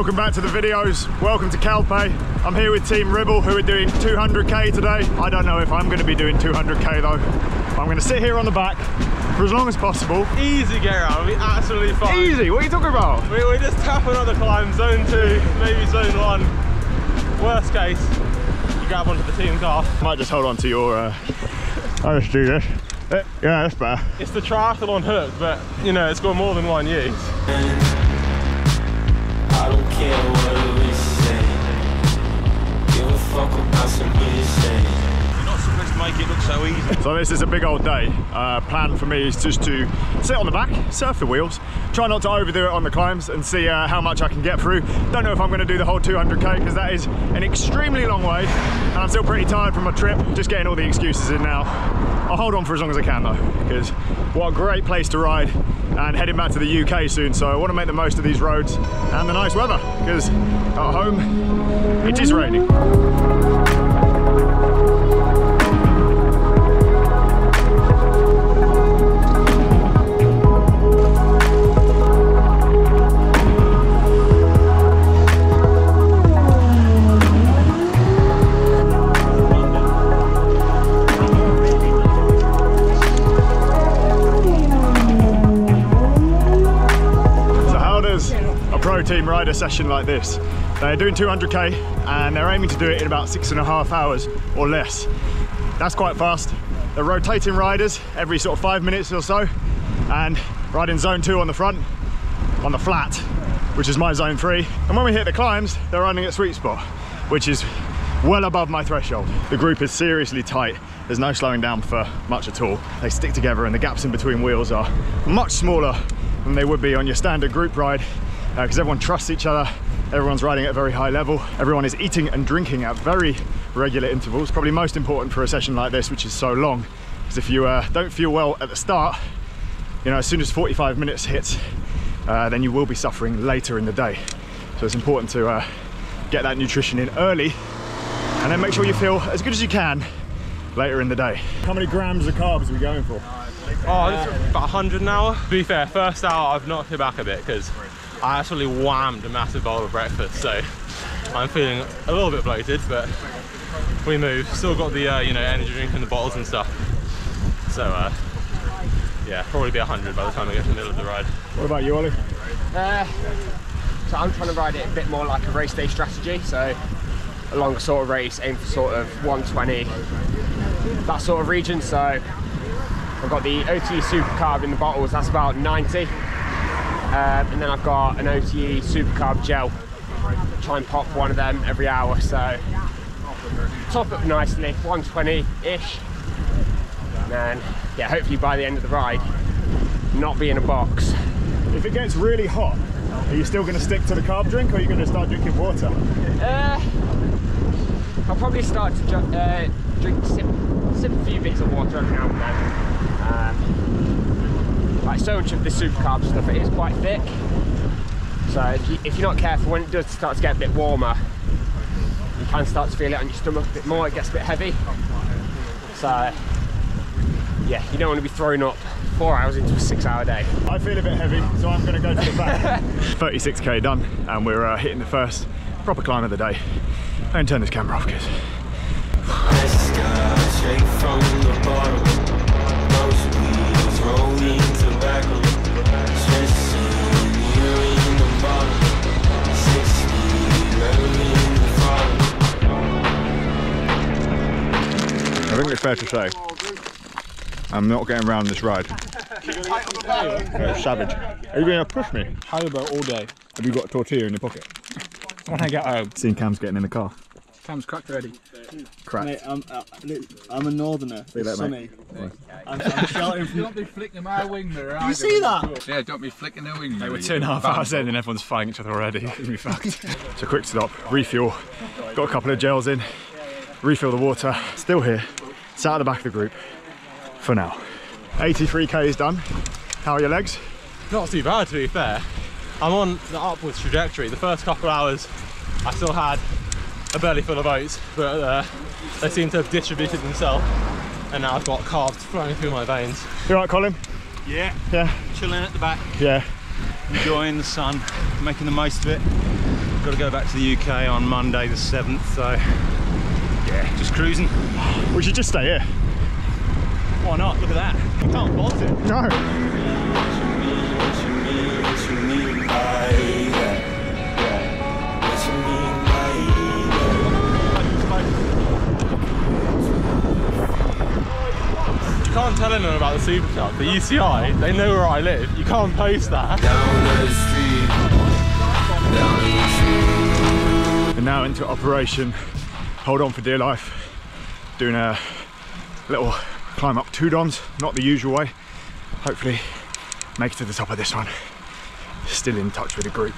welcome back to the videos. Welcome to Calpe. I'm here with Team Ribble who are doing 200k today. I don't know if I'm going to be doing 200k though. I'm going to sit here on the back for as long as possible. Easy get around, be absolutely fine. Easy, what are you talking about? We, we're just tapping on the climb, zone two, maybe zone one. Worst case, you grab onto the team car. Might just hold on to your, uh... I'll just do this. Yeah, that's better. It's the triathlon hook, but you know, it's got more than one use. I don't care what we say. Give a fuck about some hearsay. Make it look so easy. So this is a big old day. Uh, plan for me is just to sit on the back, surf the wheels, try not to overdo it on the climbs and see uh, how much I can get through. Don't know if I'm going to do the whole 200k because that is an extremely long way and I'm still pretty tired from my trip. Just getting all the excuses in now. I'll hold on for as long as I can though because what a great place to ride and heading back to the UK soon so I want to make the most of these roads and the nice weather because at home it is raining. Team ride a session like this? They're doing 200k and they're aiming to do it in about six and a half hours or less. That's quite fast. They're rotating riders every sort of five minutes or so and riding zone two on the front, on the flat, which is my zone three. And when we hit the climbs, they're running at sweet spot, which is well above my threshold. The group is seriously tight. There's no slowing down for much at all. They stick together and the gaps in between wheels are much smaller than they would be on your standard group ride because everyone trusts each other. Everyone's riding at a very high level. Everyone is eating and drinking at very regular intervals. Probably most important for a session like this, which is so long. Because if you uh, don't feel well at the start, you know, as soon as 45 minutes hits, uh, then you will be suffering later in the day. So it's important to uh, get that nutrition in early and then make sure you feel as good as you can later in the day. How many grams of carbs are we going for? Oh, this is about 100 an hour. To be fair, first hour I've knocked it back a bit because I actually whammed a massive bowl of breakfast, so I'm feeling a little bit bloated, but we move. Still got the uh, you know energy drink in the bottles and stuff. So uh, yeah, probably be 100 by the time I get to the middle of the ride. What about you, Ollie? Uh, so I'm trying to ride it a bit more like a race day strategy. So a longer sort of race, aim for sort of 120, that sort of region. So I've got the OT Super Carb in the bottles, that's about 90. Um, and then I've got an OTE Super Carb gel. Try and pop one of them every hour. So top up nicely, 120-ish. And then, yeah, hopefully by the end of the ride, not be in a box. If it gets really hot, are you still going to stick to the carb drink or are you going to start drinking water? Uh, I'll probably start to uh, drink, sip, sip a few bits of water every now and then. Um, like so much of the super carb stuff, it is quite thick. So if, you, if you're not careful, when it does start to get a bit warmer, you can start to feel it on your stomach a bit more. It gets a bit heavy. So yeah, you don't want to be thrown up four hours into a six-hour day. I feel a bit heavy, so I'm going to go to the back. 36k done, and we're uh, hitting the first proper climb of the day. And turn this camera off, kids. Let's think it's fair to say I'm not getting around this ride. Yeah, savage. Are you going to push me? Haribo all day. Have you got a tortilla in your pocket? When I get home. Seeing Cam's getting in the car. Cam's cracked already. Crap. Mate, I'm, uh, I'm a northerner. See you It's later, mate. I'm, I'm shouting from. Don't be flicking my wing mirror. You see that? Yeah, don't be flicking the wing. mirror. We're two and a half hours in and everyone's fighting each other already. It's me fucked. so quick stop, refuel. Got a couple of gels in, refill the water. Still here, sat of the back of the group for now. 83k is done. How are your legs? Not too bad to be fair. I'm on the upwards trajectory. The first couple of hours I still had a belly full of oats, but uh, they seem to have distributed themselves and now I've got carbs flowing through my veins. You alright, Colin? Yeah, Yeah, chilling at the back, yeah. enjoying the sun, making the most of it. got to go back to the UK on Monday the 7th, so yeah, just cruising. We should just stay here. Why not? Look at that. I can't fault it. No. You can't tell anyone about the super tuck. The UCI, they know where I live. You can't post that. We're now into operation Hold On for Dear Life. Doing a little climb up Tudons, not the usual way. Hopefully make it to the top of this one. Still in touch with the group.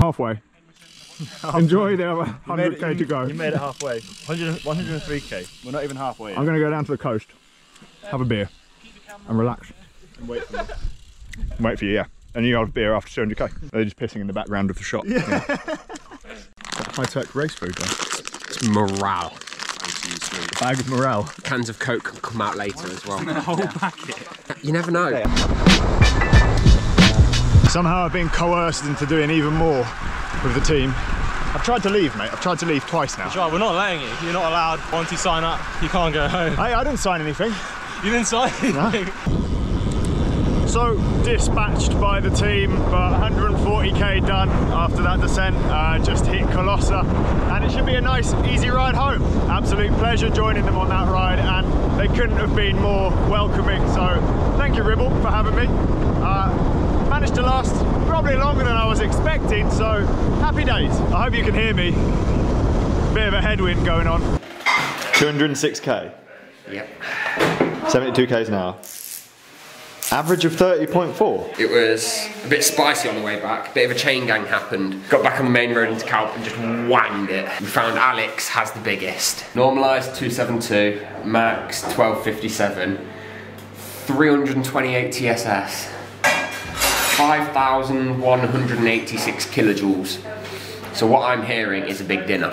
Halfway. Enjoy the 100k to go. You made it halfway. 100, 103k. We're not even halfway. I'm going to go down to the coast, have a beer, and relax. And wait for me. Wait for you, yeah. And you have a beer after 200k. They're just pissing in the background of the shop. Yeah. High tech race food, though. It's morale. Bag of morale. Cans of Coke can come out later as well. A whole packet. You never know. Somehow I've been coerced into doing even more with the team. I've tried to leave, mate. I've tried to leave twice now. Right, we're not letting you. You're not allowed. Once you sign up, you can't go home. Hey, I didn't sign anything. You didn't sign anything. So dispatched by the team, but 140k done after that descent. Uh, just hit Callosa, and it should be a nice, easy ride home. Absolute pleasure joining them on that ride, and they couldn't have been more welcoming. So thank you, Ribble, for having me. Uh, managed to last probably longer than I was expecting, so happy days. I hope you can hear me. Bit of a headwind going on. 206k, Yep. 72k's now. Average of 30.4. It was a bit spicy on the way back. Bit of a chain gang happened. Got back on the main road into Calp and just whanged it. We found Alex has the biggest. Normalised 272, max 1257, 328 TSS, 5,186 kilojoules. So what I'm hearing is a big dinner.